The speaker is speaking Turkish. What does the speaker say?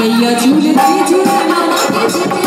Hey ya Juliet, Juliet, Juliet,